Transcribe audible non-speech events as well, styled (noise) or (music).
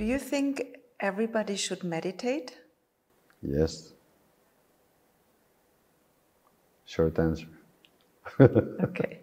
Do you think everybody should meditate? Yes. Short answer. (laughs) okay.